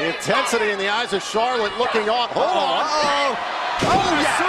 The intensity in the eyes of Charlotte looking on. Hold on. Uh-oh. Oh, yeah.